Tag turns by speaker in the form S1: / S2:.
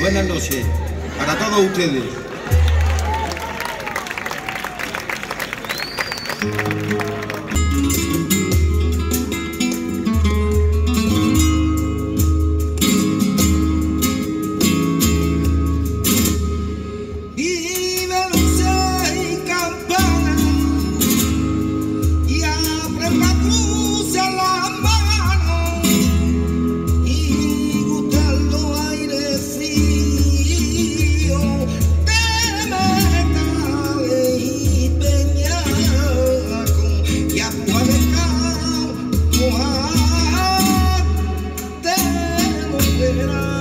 S1: Buenas noches para todos ustedes. Did I?